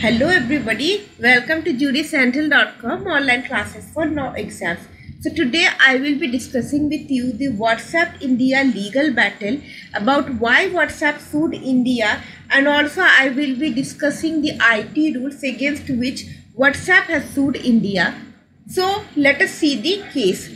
Hello everybody, welcome to juriscentral.com online classes for no exams. So today I will be discussing with you the WhatsApp India legal battle about why WhatsApp sued India and also I will be discussing the IT rules against which WhatsApp has sued India. So let us see the case.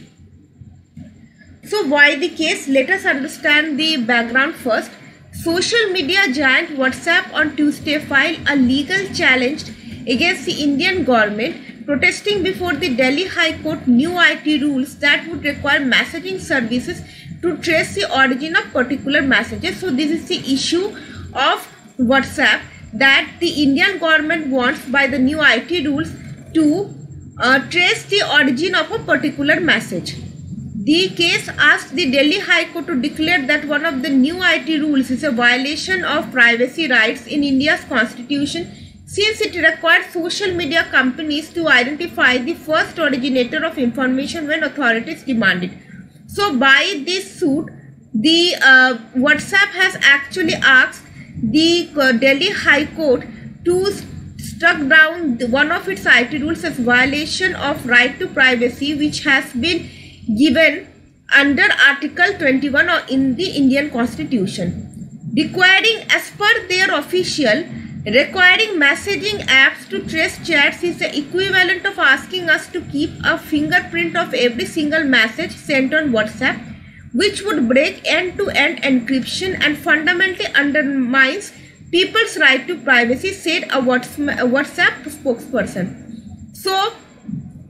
So why the case? Let us understand the background first. Social media giant WhatsApp on Tuesday filed a legal challenge against the Indian government protesting before the Delhi High Court new IT rules that would require messaging services to trace the origin of particular messages. So this is the issue of WhatsApp that the Indian government wants by the new IT rules to uh, trace the origin of a particular message. The case asked the Delhi High Court to declare that one of the new IT rules is a violation of privacy rights in India's constitution since it requires social media companies to identify the first originator of information when authorities demand it. So by this suit, the uh, WhatsApp has actually asked the uh, Delhi High Court to struck down one of its IT rules as violation of right to privacy which has been given under Article 21 in the Indian Constitution, requiring as per their official, requiring messaging apps to trace chats is the equivalent of asking us to keep a fingerprint of every single message sent on WhatsApp, which would break end-to-end -end encryption and fundamentally undermines people's right to privacy, said a WhatsApp spokesperson. So,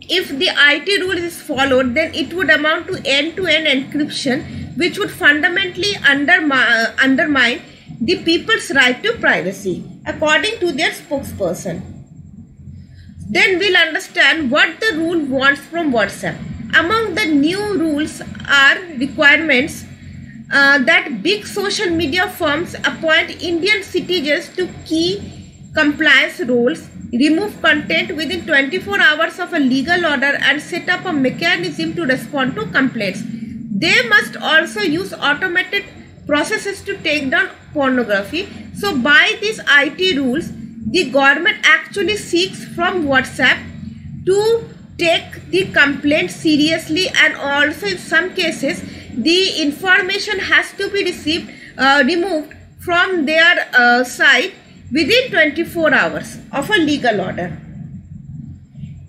if the IT rule is followed, then it would amount to end-to-end -end encryption, which would fundamentally undermine, undermine the people's right to privacy, according to their spokesperson. Then we'll understand what the rule wants from WhatsApp. Among the new rules are requirements uh, that big social media firms appoint Indian citizens to key compliance roles remove content within 24 hours of a legal order and set up a mechanism to respond to complaints. They must also use automated processes to take down pornography. So by these IT rules, the government actually seeks from WhatsApp to take the complaint seriously and also in some cases the information has to be received uh, removed from their uh, site within 24 hours of a legal order.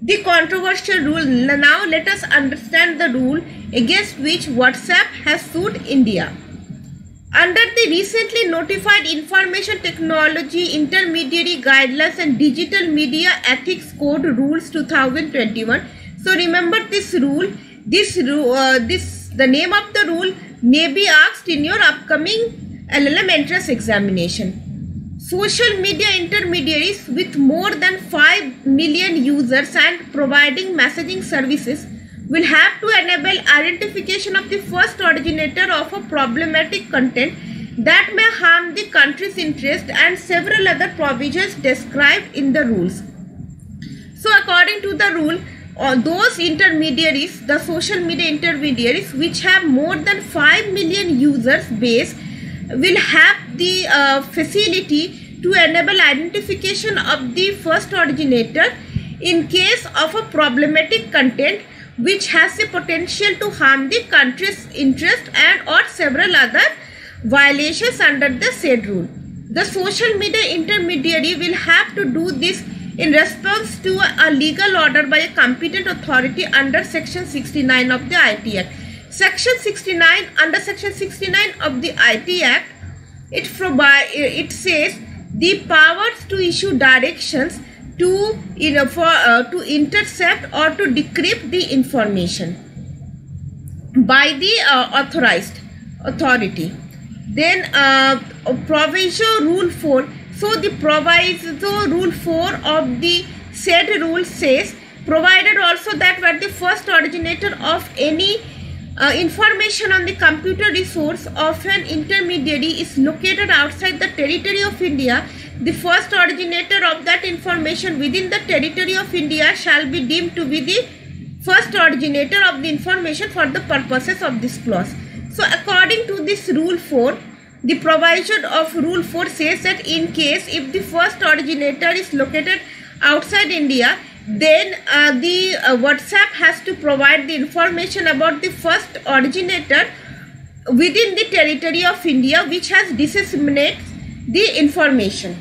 The controversial rule. Now let us understand the rule against which WhatsApp has sued India. Under the recently notified Information Technology Intermediary Guidelines and Digital Media Ethics Code Rules 2021. So remember this rule. This, uh, this the name of the rule may be asked in your upcoming LLM entrance examination. Social media intermediaries with more than 5 million users and providing messaging services will have to enable identification of the first originator of a problematic content that may harm the country's interest and several other provisions described in the rules. So according to the rule, uh, those intermediaries, the social media intermediaries which have more than 5 million users base will have the uh, facility to enable identification of the first originator in case of a problematic content which has the potential to harm the country's interest and or several other violations under the said rule. The social media intermediary will have to do this in response to a legal order by a competent authority under section 69 of the IT Act. Section 69 under section 69 of the IT Act it provide it says the powers to issue directions to you know for uh, to intercept or to decrypt the information by the uh, authorized authority. Then uh, proviso rule 4 so the proviso rule 4 of the said rule says provided also that where the first originator of any uh, information on the computer resource of an intermediary is located outside the territory of India, the first originator of that information within the territory of India shall be deemed to be the first originator of the information for the purposes of this clause. So according to this rule 4, the provision of rule 4 says that in case if the first originator is located outside India, then uh, the uh, WhatsApp has to provide the information about the first originator within the territory of India which has disseminated the information.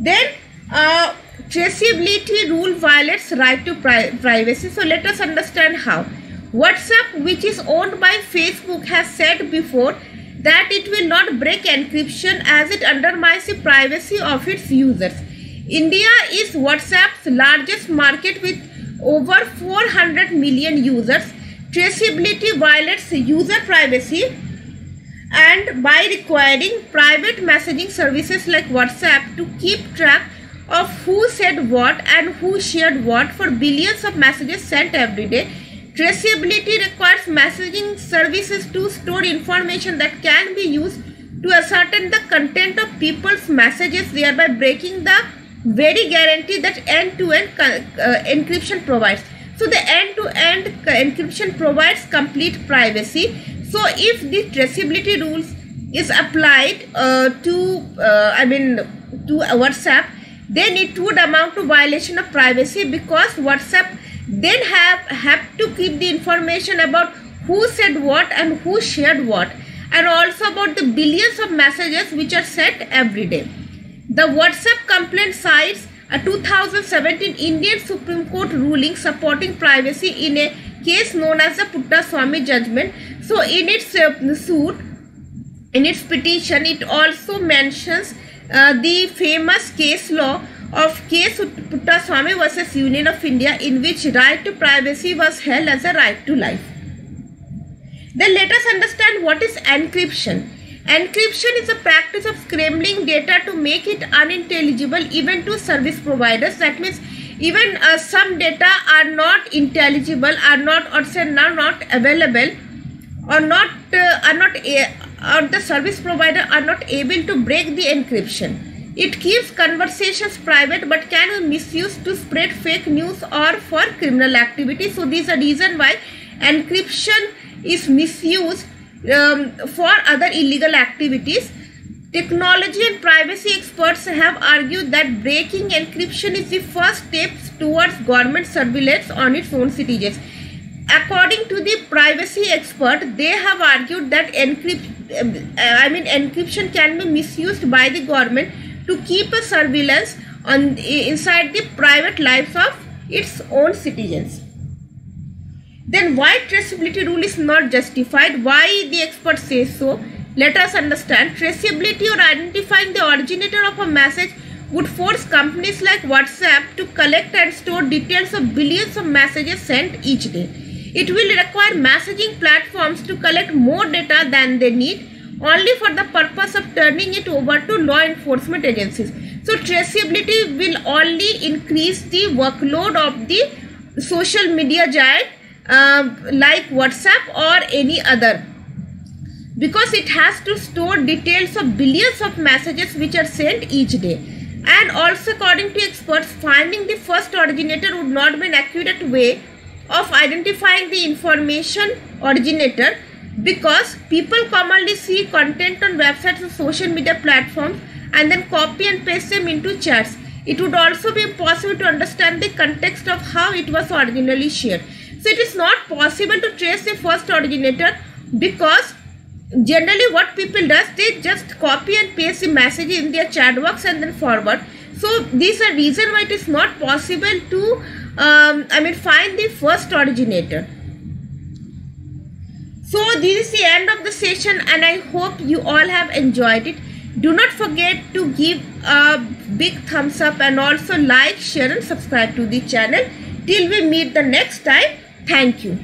Then uh, traceability rule violates right to pri privacy. So let us understand how. WhatsApp which is owned by Facebook has said before that it will not break encryption as it undermines the privacy of its users. India is WhatsApp's largest market with over 400 million users. Traceability violates user privacy and by requiring private messaging services like WhatsApp to keep track of who said what and who shared what for billions of messages sent every day. Traceability requires messaging services to store information that can be used to ascertain the content of people's messages, thereby breaking the very guarantee that end-to-end -end, uh, encryption provides. So the end-to-end -end encryption provides complete privacy. So if the traceability rules is applied uh, to, uh, I mean, to WhatsApp, then it would amount to violation of privacy because WhatsApp then have, have to keep the information about who said what and who shared what and also about the billions of messages which are sent every day. The WhatsApp complaint cites a 2017 Indian Supreme Court ruling supporting privacy in a case known as the Puttaswamy judgment. So in its uh, suit, in its petition, it also mentions uh, the famous case law of case Puttaswamy versus Union of India in which right to privacy was held as a right to life. Then let us understand what is encryption. Encryption is a practice of scrambling data to make it unintelligible even to service providers. That means even uh, some data are not intelligible, are not or say are not available, or not uh, are not or the service provider are not able to break the encryption. It keeps conversations private but can be misused to spread fake news or for criminal activity. So this is a reason why encryption is misused um, for other illegal activities. Technology and privacy experts have argued that breaking encryption is the first step towards government surveillance on its own citizens. According to the privacy expert, they have argued that I mean encryption can be misused by the government to keep a surveillance on inside the private lives of its own citizens. Then why traceability rule is not justified? Why the expert says so? Let us understand. Traceability or identifying the originator of a message would force companies like WhatsApp to collect and store details of billions of messages sent each day. It will require messaging platforms to collect more data than they need only for the purpose of turning it over to law enforcement agencies. So traceability will only increase the workload of the social media giant uh, like WhatsApp or any other because it has to store details of billions of messages which are sent each day and also according to experts finding the first originator would not be an accurate way of identifying the information originator because people commonly see content on websites or social media platforms and then copy and paste them into chats. It would also be impossible to understand the context of how it was originally shared. So it is not possible to trace the first originator because generally what people does they just copy and paste the message in their chat box and then forward. So these are reason why it is not possible to um, I mean find the first originator. So this is the end of the session and I hope you all have enjoyed it. Do not forget to give a big thumbs up and also like, share and subscribe to the channel. Till we meet the next time. Thank you.